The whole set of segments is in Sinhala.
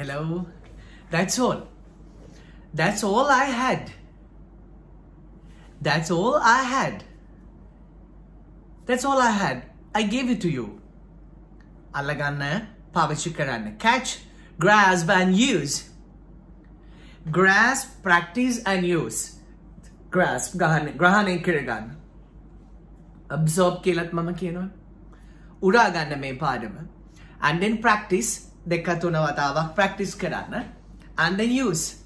Hello. That's all. That's all I had. That's all I had. That's all I had. I gave it to you. අල්ලගන්න පාවිච්චි කරන්න. Catch, grasp and use. Grasp, practice and use. Grasp, ගහන්න, ග්‍රහණය කරගන්න. Absorb කියලත් මම කියනවා. උරාගන්න මේ පාඩම. And then practice, දෙක තුන වතාවක් practice කරන්න. And then use.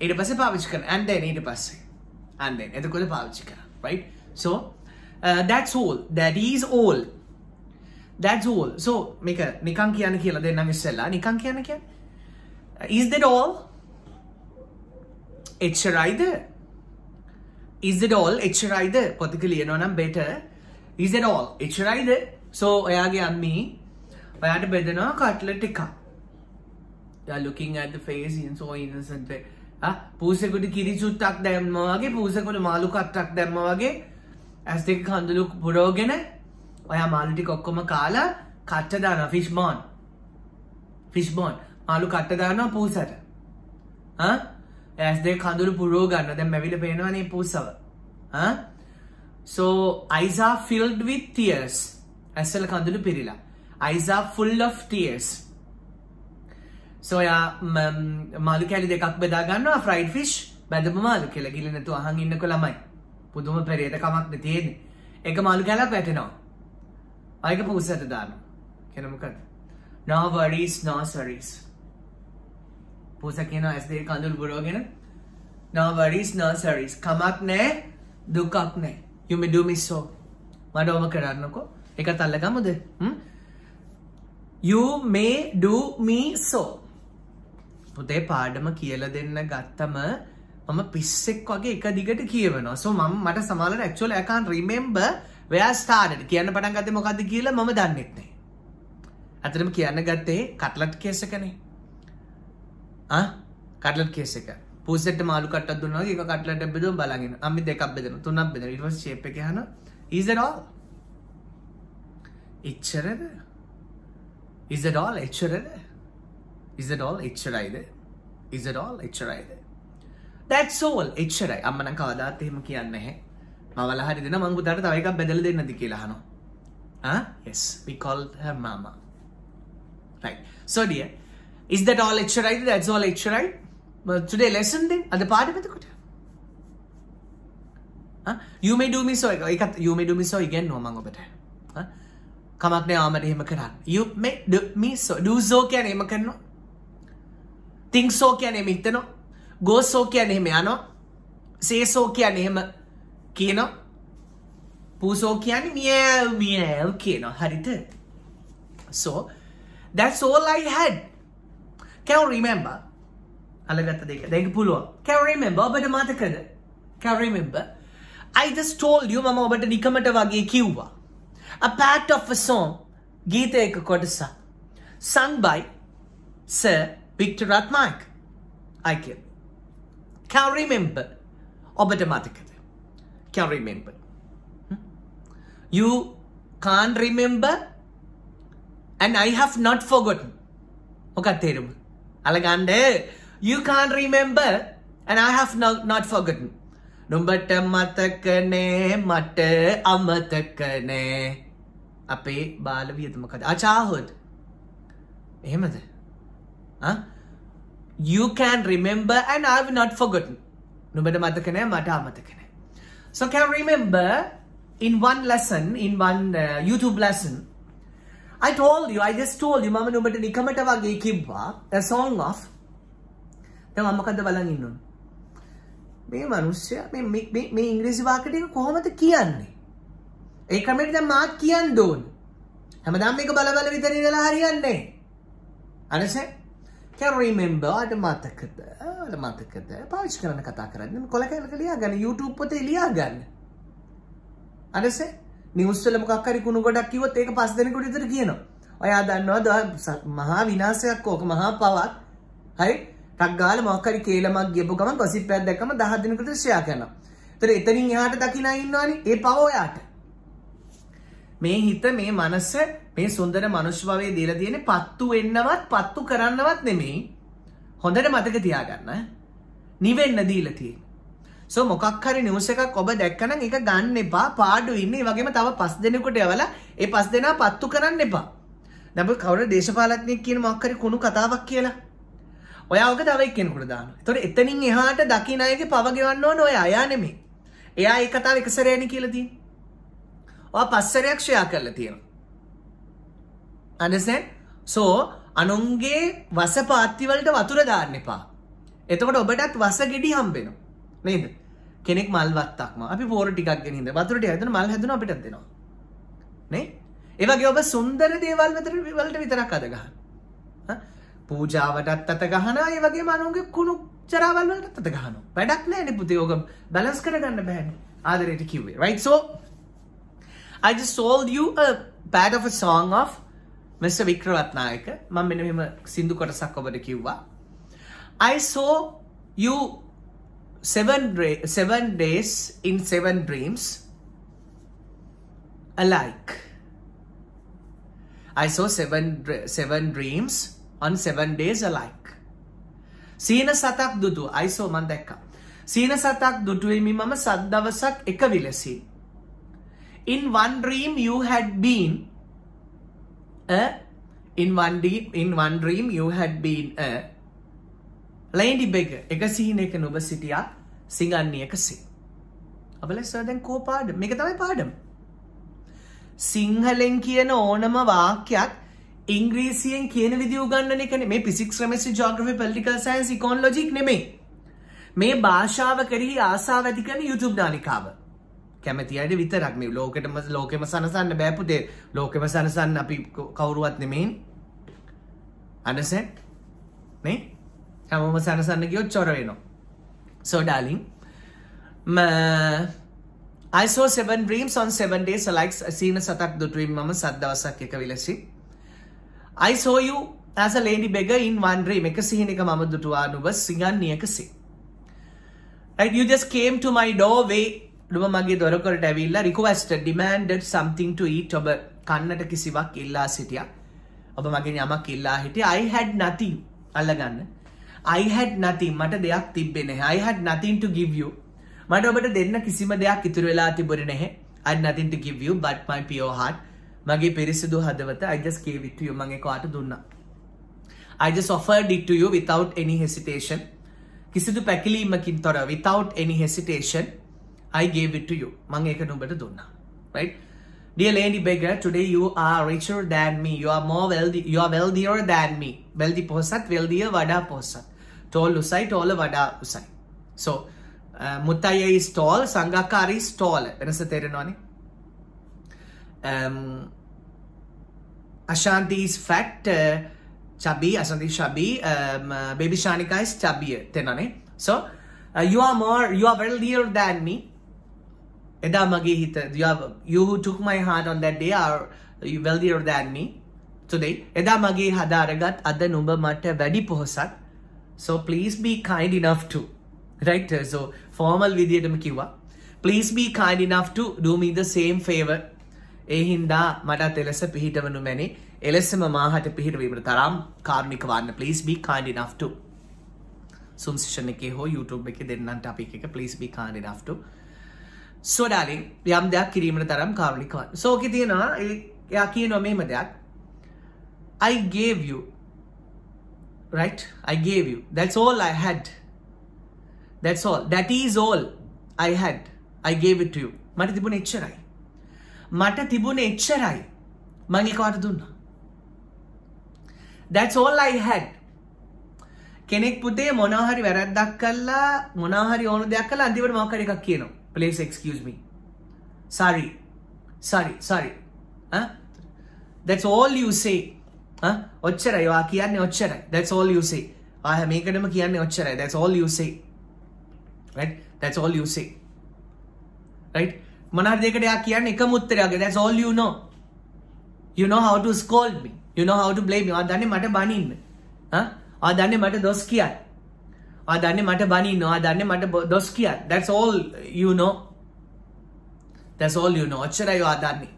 ඊට පස්සේ පාවිච්චි කරන්න. And then ඊට පස්සේ. And then එතකොට පාවිච්චි කරන්න. Right? So, uh, that's all. That is all. That's all. So, මේක නිකන් කියන්න කියලා දෙන්නම් ඉස්සෙල්ලා. නිකන් කියන්න කියන්නේ. Uh, is that all? එච්චරයිද? Is that all? එච්චරයිද? පොතක ලියනවා නම් better. Is that all? එච්චරයිද? So, ඔයාගේ අම්මී ඔයාට බෙදනවා කට්ලට් එකක්. You're looking at the face and so innocent. ආ පූසෙකුට කිරි චුට්ටක් දැම්මා වගේ පූසෙකුට මාළු කට්ටක් දැම්මා වගේ ඇස් දෙක කඳුළු පුරවගෙන ඔයා මාළු ටික ඔක්කොම කාලා කට්ට දානවා ෆිෂ් බෝන් ෆිෂ් බෝන් මාළු කට්ට දානවා පූසට. ආ ඇස් දෙක කඳුළු පුරව ගන්න දැන් මැවිලා පේනවනේ පූසව. ආ so eyes are filled with tears. ඇස්වල කඳුළු පිරීලා. Eyes are full of tears. සොයා මාළු කැලි දෙකක් බෙදා ගන්නවා ෆ්‍රයිඩ් ෆිෂ් බැදපු මාළු කියලා. ගිල නැතුව අහන් ඉන්නකො ළමයි. පුදුම පෙරේත කමක්ද තියෙන්නේ? එක මාළු කැලක් වැටෙනවා. අයක පුසට දාන්න කියන මොකද? No worries no worries පුස කියන ඇස් දෙක කඳුළු පුරවගෙන. No worries no worries කමක් නෑ දුකක් නෑ you may do me so. මට ඕම කරන්නකෝ එකත් අල්ලගමුද you may do me so. පුතේ පාඩම කියල දෙන්න ගත්තම මම පිස්සෙක් වගේ එක දිගට කියවනවා. සෝ මම මට සමාලට ඇක්චුවල් එකන් රිමෙම්බ වයා ස්ටාඩට කියන්න පටන් ගත මොකක්ද කියලා මම දන්නෙත්නේ ඇතරම කියන්න ගත්තේ කටලට් කේසකනේ කටලට කේසක පුසට මාලු කට දුන්න එක කටලට බෙද බලගෙන අමි දෙකක් බෙදන තුනක් බෙද ඉට ශේප එක හන ඉසරෝ එච්චරද ඉසඩෝල් එච්චරද Is it all එච්චරයිද? Is it all එච්චරයිද? That's all එච්චරයි. අම්ම නම් කවදාත් එහෙම කියන්නේ නැහැ. මවල හරි දෙන මං පුතාට තව එකක් බෙදලා දෙන්නද කියලා අහනවා. Ah, yes, we called her mama. Right. So dear, is that all එච්චරයිද? That's all එච්චරයි? But today lesson then අද පාඩම එතකොට. Ah, you may do me so එකත් you may do me so ඉගෙනුවා මං ඔබට. Ah, කමක් නෑ ආමට එහෙම කරන්න. You may do me so do so කියන්නේ එහෙම කරනවා. තිංසෝ කියන එම හිතනවා. ගෝසෝ කියන එහෙම යනවා. සේසෝ කියන එහෙම කියනවා. පූසෝ කියන්නේ මියල් මියල් කියනවා. හරිද? So that's all I had. Can you remember? අලගත්ත දෙක. දෙක පුළුවන්. Can you remember? ඔබට මතකද? Can you remember? I just told you මම ඔබට නිකමට වගේ කිව්වා. A part of a song ගීතයක කොටසක් sung by Sir Victor Ratnaik. I can. Can remember. ඔබට මතකද? Can remember. Hmm? You can't remember and I have not forgotten. මොකක්ද තේරුම? අලගන්න you can't remember and I have not, not forgotten. නුඹට මතක නෑ මට අමතක නෑ අපේ බාල වියතුමකද අචාහොත් එහෙමද Huh? You can remember and I have not forgotten. නුඹට මතක නෑ මට අමතක නෑ. So can remember in one lesson, in one uh, YouTube lesson, I told you, I just told you, මම නුඹට නිකමට වගේ කිව්වා a song of දැන් මම මොකද්ද බලන් ඉන්නොත් මේ මිනිස්සයා මේ මේ මේ ඉංග්‍රීසි වාක්‍ය ටික කොහොමද කියන්නේ? ඒ ක්‍රමයට දැන් මාත් කියන්න ඕන. හැමදාම මේක බල බල විතර ඉඳලා හරියන්නේ නැහැ. අනසේ can remember? අට මතකද? අට මතකද? පාවිච්චි කරන්න කතා කරන්න. කොල කැලක ලියා ගන්න YouTube පොතේ ලියා ගන්න අනසේ නිවුස් වල මොකක් හරි කුණු ගොඩක් කිව්වොත් ඒක පස් දෙනෙකුට විතර කියනවා. ඔයා දන්නවද? මහා විනාශයක් ඕක මහා පවක් හරි? ටක් ගාලා මොකක් හරි කේලමක් ගියපු ගමන් ගොසිප් එකක් දැක්කම 10 දිනකට ෂෙයා කරනවා. ඒතර එතනින් එහාට දකින්න ඉන්නවනේ? ඒ පව ඔයාට. මේ හිත මේ මනස මේ සුන්දර මනුෂ්‍ය භවයේ දීලා තියෙන්නේ පත්තු වෙන්නවත් පත්තු කරන්නවත් නෙමෙයි හොඳට මතක තියාගන්න නිවෙන්න දීලා තියෙන්නේ. සෝ මොකක් හරි නිවුස් එකක් ඔබ දැක්කනම් ඒක ගන්න එපා පාඩු ඉන්නේ වගේම තව පස් දෙනෙකුට යවලා ඒ පස් දෙනා පත්තු කරන්න එපා. දැන් කවුරු දේශපාලඥයෙක් කියන මොකක් හරි කුණු කතාවක් කියලා. ඔයා ඔක තව එක්කෙනෙකුට දානවා. ඒතකොට එතනින් එහාට දකින්න අයගේ පව ගෙවන්න ඕන ඔය අයා නෙමෙයි. එයා ඒ කතාව එක සැරේනේ කියලා තියෙන්නේ. ඔයා පස්සරයක් ෂෙයා කරලා තියෙනවා. understand? so අනුන්ගේ වස පාත්ති වලට වතුර දාන්න එපා. එතකොට ඔබටත් වස ගෙඩි හම්බෙනවා. නේද? කෙනෙක් මල් වත්තක්ම අපි පෝර ටිකක් ගෙනින්ද වතුරට හැදෙන මල් හැදුන අපිටත් දෙනවා. නේ? ඒ වගේ ඔබ සුන්දර දේවල් වෙතර වලට විතරක් අද ගන්න. පූජාවටත් අත ගහනවා ඒ වගේම අනුන්ගේ කුණු චරාවල් වලටත් අත ගහනවා. වැඩක් නැහැ නේ පුතේ. ඕක බැලන්ස් කරගන්න බෑනේ. ආදරයට කිව්වේ. right? so I just told you a part of a song of Mr. වික්‍රවත්නායක මම මෙන්න මෙහෙම සින්දු කොටසක් ඔබට කිව්වා. I saw you seven, seven days in seven dreams alike. I saw seven, seven dreams on seven days alike. සීන සතක් දුටු අයිසෝ මන් දැක්ක. සීන සතක් දුටුවමි මම සද්දවසක් එක විලසි. In one dream you had been a in one dream in one dream you had been a ලයිඩි බෙග එක සිහිනයක නොබ සිටියා සිගන්නයක සි. අපල සදැන් කෝ පාඩ මේක තමයි පාඩම්. සිංහලෙන් කියන ඕනම වාක්‍යයක් ඉංග්‍රීසියෙන් කියන විදි උගන්නන එකන මේ පිසික් ්‍රමසි ජෝග්‍රෆි පල්ටිකල් සයින්ස් ඉකොන් ලොජික් නෙමේ මේ භාෂාව කරහි ආසා වැති කන YouTube නාලිකාව. කැමති අයට විතරක් මේ ලෝකටම ලෝකෙම සනසන්න බෑපුතේ ලෝකෙම සනසන්න අපි කවුරුවත් නෙමෙන් අනසැ නේ හැමෝම සනසන්න ගියොත් චොර වෙනවා So, darling, I saw seven dreams on seven days alike. සීන සතක් දුටුවීම මම සත් දවසක් එක විලසි. I saw you as a lady beggar in one dream. එක සිහිනක මම දුටුවා නුඹ සිගන්නියකසි. Right, you just came to my doorway. නුඹ මගේ දොරකරට ඇවිල්ලා requested, demanded something to eat. ඔබ කන්නට කිසිවක් ඉල්ලා සිටියා. ඔබ මගෙන් යමක් ඉල්ලා හිටියා. I had nothing. අල්ලගන්න. I had nothing මට දෙයක් තිබ්බේ නැහැ I had nothing to give you මට ඔබට දෙන්න කිසිම දෙයක් ඉතුරු වෙලා තිබුණේ නැහැ I had nothing to give you but my pure heart මගේ පිරිසිදු හදවත I just gave it to you මම ඒක ඔයාට දුන්නා I just offered it to you without any hesitation කිසිදු පැකිලීමකින් තොර without any hesitation I gave it to you මම ඒක නුඹට දුන්නා right Dear lady beggar, today you are richer than me. You are more wealthy. You are wealthier than me. Wealthy පොහසත්, wealthier වඩා පොහසත්. Tall උසයි, taller වඩා උසයි. So, uh, මුත්තය is tall, සංගකාර is taller. වෙනස තේරෙනවනේ? Um, Ashanti is fat, uh, chubby, Ashanti is chubby, um, uh, baby Shanika is chubbier. තේරෙනවනේ? So, uh, you are more, you are wealthier than me. එදා මගේ හිත you who took my heart on that day are you wealthier than me. Today එදා මගේ හදාරගත් අද නුඹ මට වැඩි පොහොසත්. So please be kind enough to right? So formal විදියටම කිව්වා. Please be kind enough to do me the same favor. ඒ හින්දා මටත් එලෙස පිහිටවනු මැනේ. එලෙසම මාහට පිහිටවීමට තරම් කාර්මික වන්න. Please be kind enough to. සුම්සිෂණ එකේ හෝ YouTube එක දෙන්නන්ට අපි එක please be kind enough to. සෝඩාලින් යම් දෙයක් කිරීමට තරම් කාවලිකවන් සෝක තියෙනවා එයා කිය නොමේම දෙයක්. I gave you right? I gave you. That's all I had. That's all. That is all I had. I gave it to you. මට තිබුණ එච්චරයි. මට තිබුණ එච්චරයි. මං එකවට දුන්නා. That's all I had. කෙනෙක් පුතේ මොනහරි වැරැද්දක් කල්ලා මොනහරි ඕන දෙයක් කලා අන්තිවට මොකර එකක් කියනවා. please excuse me sorry sorry sorry huh? that's all you say huh? వచ్చరాయి వాక్యాన్ని వచ్చరాయి that's all you say ఆ మేకడమకియాన్ని వచ్చరాయి that's all you say right that's all you say right ಮನಾರ್ದೇಕಡೆ ಆ ಕಿಯಾನ್ನ ಎಕಮುತ್ತರೆ ಆಗ that's all you know you know how to scold me you know how to blame me ఆ దాన్ని మాట బాణిన్ ఆ దాన్ని మాట దోస్ కియాన్ ආ දන්නේ මට බනින්න ආ දන්නේ මට දොස් කියන්න that's all you know that's all you know ඔච්චරයි ඔයා දන්නේ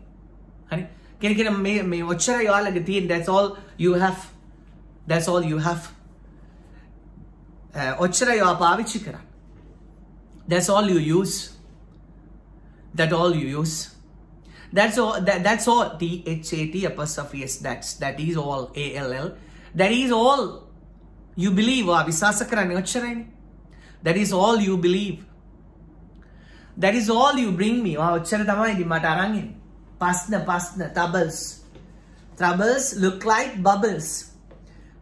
හරි කෙන කෙන මේ මේ ඔච්චරයි ඔයාලගේ තියෙන that's all you have that's all you have ඔච්චර යවා පාවිච්චි කරන්න that's all you use that all you use that's all that, that's all t h a t apostrophe s that's that is all a l l that is all you believe වා විශ්වාස කරන්නේ ඔච්චරයිනේ that is all you believe. That is all you bring me. වා ඔච්චර තමයි ඉතින් මට අරන් එන්නේ පස්න පස්න troubles. Troubles look like bubbles.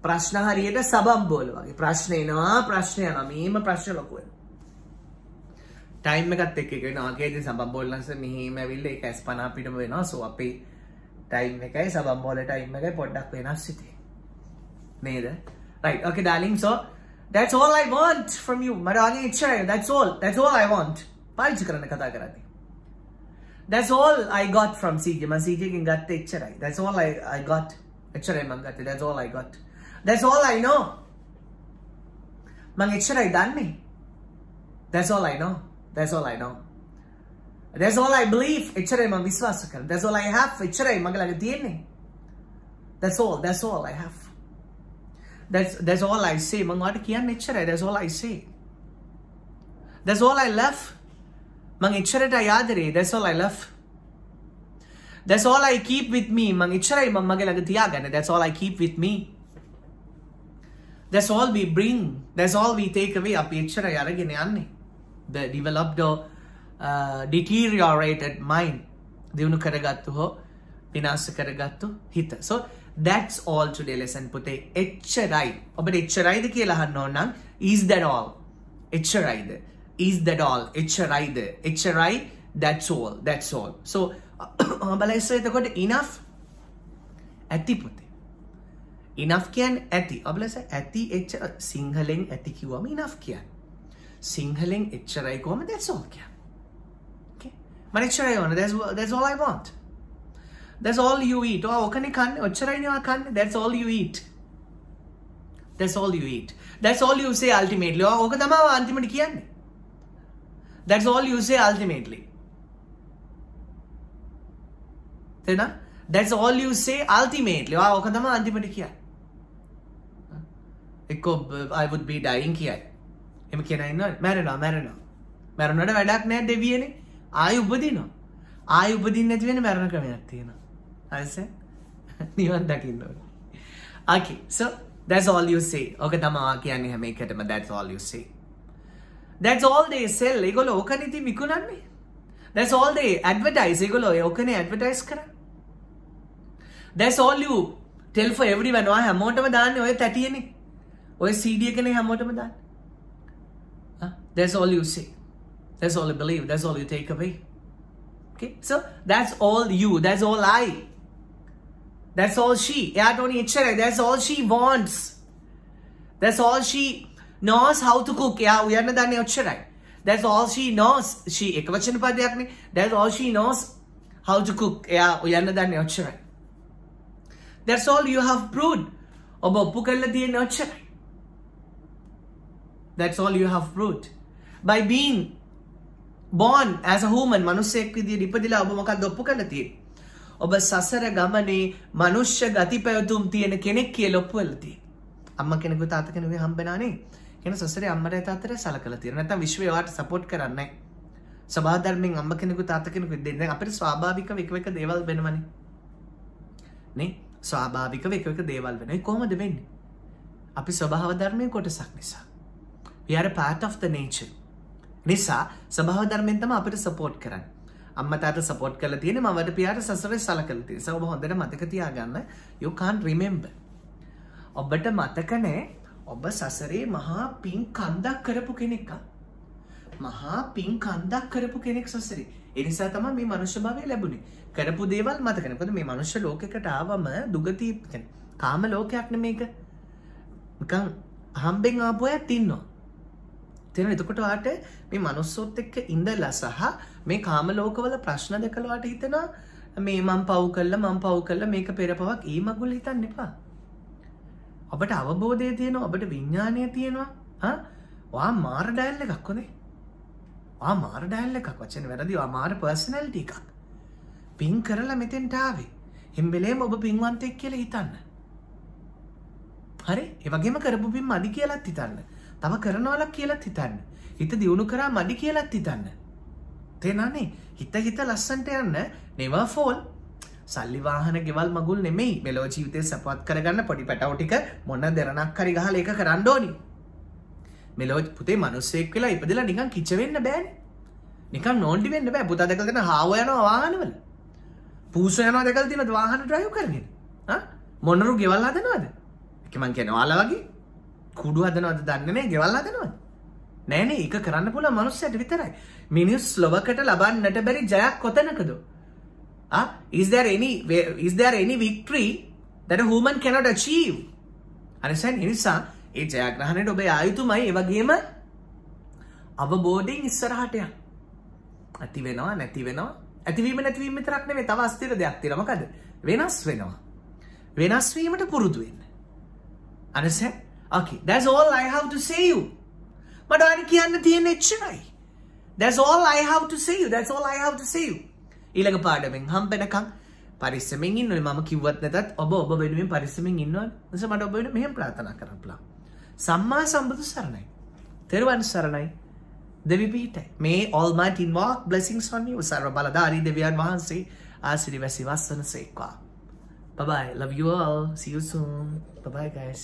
ප්‍රශ්න හරියට සබම් බෝල වගේ ප්‍රශ්න එනවා ප්‍රශ්න යනවා මේම ප්‍රශ්න ලොකු වෙනවා ටයිම් එකත් එක්ක එක නාගේදී සබම් බෝල් ලංස මෙහිම ඇවිල්ලා ඒක ඇස් 50 පිටම වෙනවා සෝ අපේ ටයිම් එකයි සබම් බෝල ටයිම් එකයි පොඩ්ඩක් වෙනස් සිටේ නේද right okay darling so that's all i want from you මට වගේ ඉච්චරයි that's all that's all i want පාවිච්චි කරන්න කතා කරන්නේ that's all i got from CJ මම CJ කින් ගත්ත එච්චරයි that's all i i got එච්චරයි මම ගත්තේ that's all i got that's all i know මම එච්චරයි දන්නේ that's all i know that's all i know that's all i believe එච්චරයි මම විශ්වාස කරන්නේ that's all i have එච්චරයි මගේ ළඟ තියෙන්නේ that's all that's all i have That's that's all i say. මම ඔයාලට කියන්නේ එච්චරයි. That's all i say. That's all i love. මං එච්චරට ආදරේ. That's all I love. That's all I keep with me. මං එච්චරයි මම මගේ ළඟ තියාගන්නේ. That's all I keep with me. That's all we bring. That's all we take away. අපි එච්චරයි අරගෙන යන්නේ. The developed or uh, deteriorated mind දියුණු කරගත්තු හෝ විනාශ කරගත්තු හිත. So that's all today lesson පුතේ එච්චරයි ඔබට එච්චරයිද කියලා අහන්න ඕන නම් is that all? එච්චරයිද is that all? එච්චරයිද එච්චරයි that's all. That's all. So බලයිස එතකොට enough ඇති පුතේ. Enough කියන්නේ ඇති. ඔබලස ඇති එච්චර සිංහලෙන් ඇති කිව්වම enough කියන්නේ. සිංහලෙන් එච්චරයි කොහොම that's all කියන්නේ. Okay? මම එච්චරයි ඕන. That's that's all I want. That's all you eat ඔය ඔකනේ කන්නේ ඔච්චරයිනේ ඔයා කන්නේ that's all you eat that's all you eat that's all you say ultimately ඔය ඕක තමයි අන්තිමට කියන්නේ That's all you say ultimately. තේන? That's all you say ultimately. ඔයා ඕක තමයි අන්තිමට කියන්නේ. එක්කෝ I would be dying කියයි. එහෙම කියන ඉන්නවද? මැරෙනවා මැරෙනවා. මැරුණාට වැඩක් නැහැ දෙවියනේ. ආයි උපදිනවා. ආයි උපදින්න නැති වෙන මැරෙන ක්‍රමයක් තියෙනවා. හරිද? නිවන් දකින්න ඕනේ. Okay, so that's all you say. ඕක තමයි කියන්නේ හැම එකටම that's all you say. That's all they sell. ඒගොල්ලෝ ඕකනේ ඉතින් විකුණන්නේ. That's all they advertise. ඒගොල්ලෝ ඕකනේ advertise කරන්නේ. That's all you tell for everyone. ඔය හැමෝටම දාන්නේ ඔය තැටියනේ. ඔය CD එකනේ හැමෝටම දාන්නේ. Huh? That's all you say. That's all you believe. That's all you take away. Okay? So that's all you. That's all I. That's all she. එයාට ඕනි එච්චරයි. That's all she wants. That's all she knows how to cook. එයා උයන්න දන්නේ ඔච්චරයි. That's all she knows. She එක වචන පදයක්නේ. That's all she knows how to cook. එයා උයන්න දන්නේ ඔච්චරයි. That's all you have proved. ඔබ ඔප්පු කරලා තියෙන්නේ ඔච්චරයි. That's all you have proved. By being born as a human මනුස්සයෙක් විදියට ඉපදිලා ඔබ මොකක්ද ඔප්පු කරලා තියෙන්නේ? ඔබ සසර ගමනේ මනුෂ්‍ය ගති පැවතුම් තියෙන කෙනෙක් කියලා ඔප්පු වෙලා තියෙන්නේ. අම්මා කෙනෙකු තාත්තා කෙනෙකු හම්බෙනානේ. කියන සසරේ අම්මට තාත්තට සලකලා තියෙනවා. නැත්නම් විශ්වය ඔයාට සපෝට් කරන්නේ නැහැ. සබහා ධර්මයෙන් අම්ම කෙනෙකු තාත්තා කෙනෙකු දෙන්නේ. දැන් අපිට ස්වාභාවිකව එක එක දේවල් වෙනවනේ. නේ? ස්වාභාවිකව එක එක දේවල් වෙනවා. ඒ කොහොමද වෙන්නේ? අපි ස්වභාව ධර්මයේ කොටසක් නිසා. we are a part of the nature. නිසා ස්වභාව ධර්මයෙන් තමයි අපිට සපෝට් කරන්නේ. අම්මා තාත්තා සපෝට් කරලා තියෙන්නේ මවට පියාට සසරේ සලකලා තියෙන්නේ. ඒක ඔබ හොඳට මතක තියාගන්න. you can't remember. ඔබට මතක නැහැ ඔබ සසරේ මහා පින් කන්දක් කරපු කෙනෙක්. මහා පින් කන්දක් කරපු කෙනෙක් සසරේ. ඒ නිසා තමයි මේ මනුෂ්‍ය භාවය ලැබුණේ. කරපු දේවල් මතක නැහැ. මොකද මේ මනුෂ්‍ය ලෝකයකට ආවම දුගති කාම ලෝකයක් නෙමේක. නිකන් හම්බෙන් ආපු අයත් ඉන්නවා. තේරෙනවද? එතකොට ඔයාට මේ මනුස්සොත් එක්ක ඉඳලා සහ මේ කාම ලෝකවල ප්‍රශ්න දැකලා ඔයාට හිතෙනවා මේ මං පව් කළා මං පව් කළා මේක පෙරපවක්. ඒ මගුල් හිතන්න එපා. ඔබට අවබෝධය තියෙනවා ඔබට විඥානය තියෙනවා. හා වා මාර ඩයල් එකක් කොනේ වා මාර ඩයල් එකක්. වචන වැරදි. වා මාර පර්සනැලිටි එකක්. පින් කරලා මෙතෙන්ට ආවේ. හෙම්බෙලේම ඔබ පින්වන්තෙක් කියලා හිතන්න. හරි? ඒ වගේම කරපු පින් මදි කියලාත් හිතන්න. තව කරනවලක් කියලත් හිතන්න. හිත දියුණු කරා මඩි කියලත් හිතන්න. තේනානේ? හිත හිත ලස්සන්ට යන්න නෙවා ෆෝල් සල්ලි වාහන ගෙවල් මගුල් නෙමෙයි. මෙලෝ ජීවිතය සපත් කරගන්න පොඩි පැටවටික මොන්න දෙරනක් කරි ගහල එක කරන්න ඕනි. මෙලෝ පුතේ මනුස්සෙක් වෙලා ඉපදිලා නිකන් කිච්චවෙන්න බෑන. නිකන් නෝන්ඩි වෙන්න බෑ. පුතා දෙකල්ගෙන හාව යනවා වාහනවල. පූස යනවා දෙකල් තින වාහන ඩ්‍රයු කරගෙන. මොන්නරු ගෙවල් හදනවද? එකමන් කියන වාලා වගේ. කුඩු හදනවද දන්නනේ ගෙවල් හදනවද? නෑනේ ඒක කරන්න පුළ මනුස්සයට විතරයි. මිනිස් ලොවකට ලබන්නට බැරි ජයක් කොතනකද? is there any is there any victory that a human cannot achieve? අනිසන් නිසා ඒ ජයග්‍රහණයට ඔබ ආයුතුමයි ඒ වගේම අවබෝධයෙන් ඉස්සරහට යන්න ඇති වෙනවා නැති වෙනවා. ඇතිවීම නැතිවීම විතරක් නෙමෙයි තව අස්තිර දෙයක් තියෙනවා. මොකද? වෙනස් වෙනවා. වෙනස් වීමට පුරුදු වෙන්න. understand okay that's all i have to say you. මට ඔයාලට කියන්න තියෙන එච්චරයි that's all i have to say you. That's all i have to say you. ඊළඟ පාඩමෙන් හම්බෙනකම් පරිස්සමෙන් ඉන්න මම කිව්වත් නැතත් ඔබ ඔබ වෙනුවෙන් පරිස්සමෙන් ඉන්නවා නිසා මට ඔබ වෙනුවෙන් මෙහෙම ප්‍රාර්ථනා කරන්න පුළුවන්. සම්මා සම්බුදු සරණයි. තෙරුවන් සරණයි. දෙවි පිහිටයි. මේ Almighty invoke blessings on you. සර්ව බලධාරී දෙවියන් වහන්සේ ආශිර්වාද වස්සන සේක්වා. Bye bye love you all. See you soon. Bye bye guys.